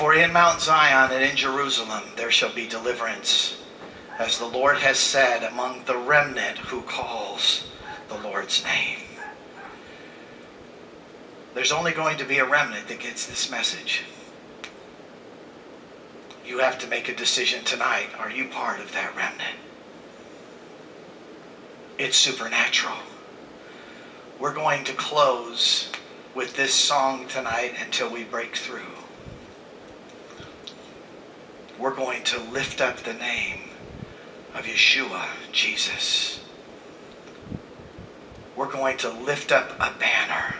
For in Mount Zion and in Jerusalem there shall be deliverance, as the Lord has said, among the remnant who calls the Lord's name. There's only going to be a remnant that gets this message. You have to make a decision tonight. Are you part of that remnant? It's supernatural. We're going to close with this song tonight until we break through. We're going to lift up the name of Yeshua, Jesus. We're going to lift up a banner.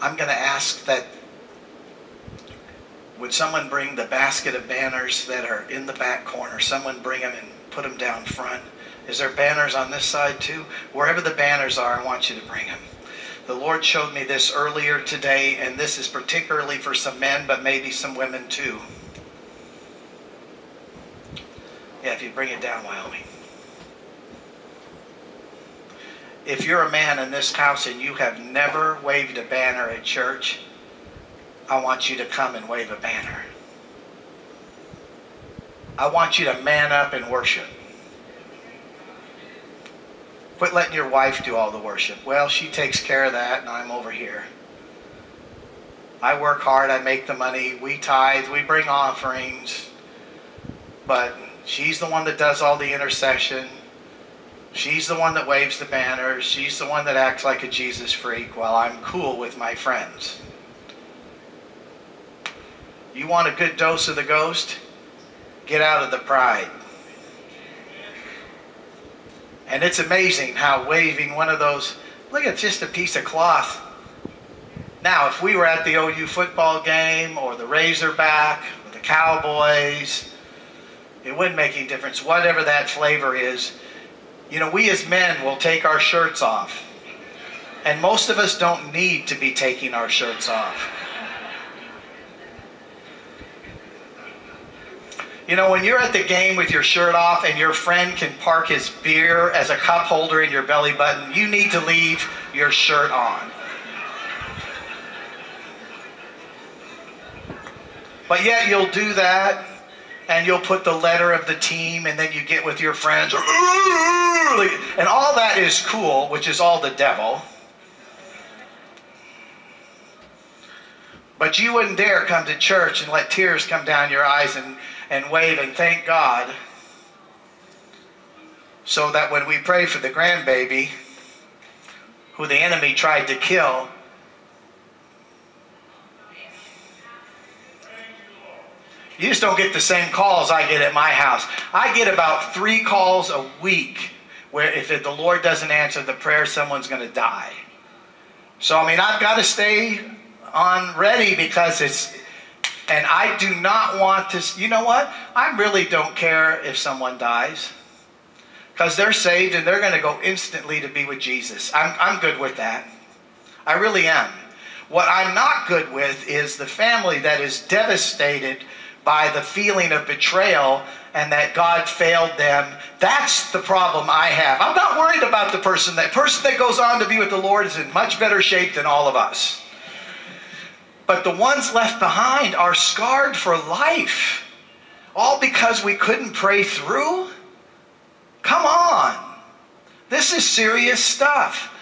I'm going to ask that would someone bring the basket of banners that are in the back corner? Someone bring them and put them down front. Is there banners on this side too? Wherever the banners are, I want you to bring them. The Lord showed me this earlier today, and this is particularly for some men, but maybe some women too. Yeah, if you bring it down, Wyoming. If you're a man in this house and you have never waved a banner at church, I want you to come and wave a banner. I want you to man up and worship. Quit letting your wife do all the worship. Well, she takes care of that, and I'm over here. I work hard, I make the money, we tithe, we bring offerings, but she's the one that does all the intercession. She's the one that waves the banners. She's the one that acts like a Jesus freak while I'm cool with my friends. You want a good dose of the ghost? Get out of the pride. And it's amazing how waving one of those, look at just a piece of cloth. Now, if we were at the OU football game or the Razorback or the Cowboys, it wouldn't make any difference. Whatever that flavor is, you know, we as men will take our shirts off. And most of us don't need to be taking our shirts off. You know, when you're at the game with your shirt off and your friend can park his beer as a cup holder in your belly button, you need to leave your shirt on. But yet you'll do that and you'll put the letter of the team and then you get with your friends and all that is cool, which is all the devil. But you wouldn't dare come to church and let tears come down your eyes and and wave and thank God so that when we pray for the grandbaby who the enemy tried to kill, you just don't get the same calls I get at my house. I get about three calls a week where if the Lord doesn't answer the prayer, someone's going to die. So, I mean, I've got to stay on ready because it's and I do not want to, you know what? I really don't care if someone dies. Because they're saved and they're going to go instantly to be with Jesus. I'm, I'm good with that. I really am. What I'm not good with is the family that is devastated by the feeling of betrayal and that God failed them. That's the problem I have. I'm not worried about the person. That person that goes on to be with the Lord is in much better shape than all of us. But the ones left behind are scarred for life. All because we couldn't pray through? Come on. This is serious stuff.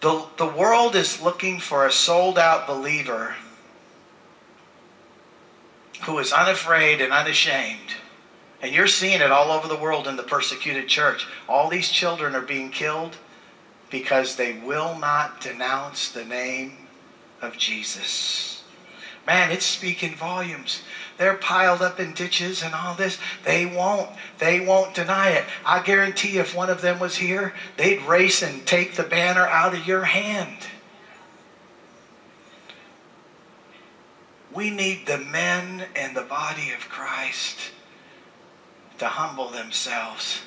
The, the world is looking for a sold out believer who is unafraid and unashamed. And you're seeing it all over the world in the persecuted church. All these children are being killed because they will not denounce the name of Jesus. Man, it's speaking volumes. They're piled up in ditches and all this. They won't. They won't deny it. I guarantee if one of them was here, they'd race and take the banner out of your hand. We need the men and the body of Christ to humble themselves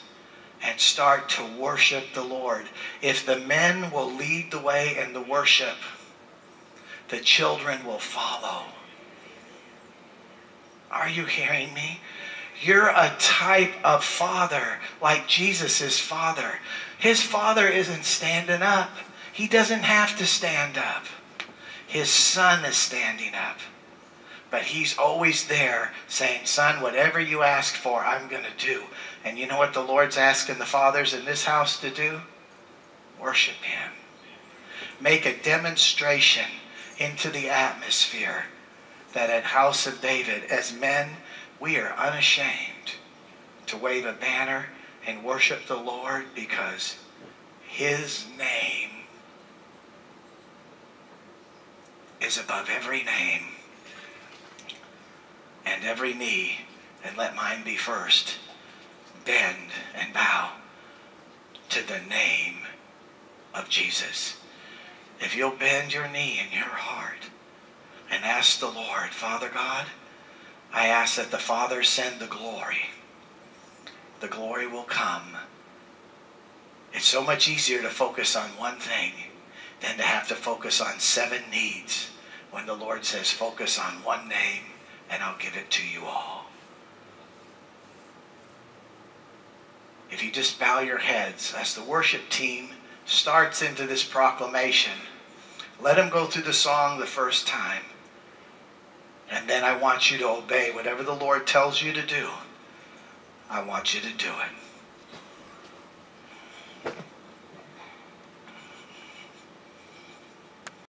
and start to worship the Lord. If the men will lead the way in the worship, the children will follow. Are you hearing me? You're a type of father like Jesus' father. His father isn't standing up. He doesn't have to stand up. His son is standing up. But he's always there saying, Son, whatever you ask for, I'm going to do. And you know what the Lord's asking the fathers in this house to do? Worship him. Make a demonstration into the atmosphere that at House of David, as men, we are unashamed to wave a banner and worship the Lord because his name is above every name and every knee, and let mine be first. Bend and bow to the name of Jesus. If you'll bend your knee in your heart and ask the Lord, Father God, I ask that the Father send the glory. The glory will come. It's so much easier to focus on one thing than to have to focus on seven needs when the Lord says, focus on one name and I'll give it to you all. If you just bow your heads as the worship team starts into this proclamation, let him go through the song the first time. And then I want you to obey whatever the Lord tells you to do. I want you to do it.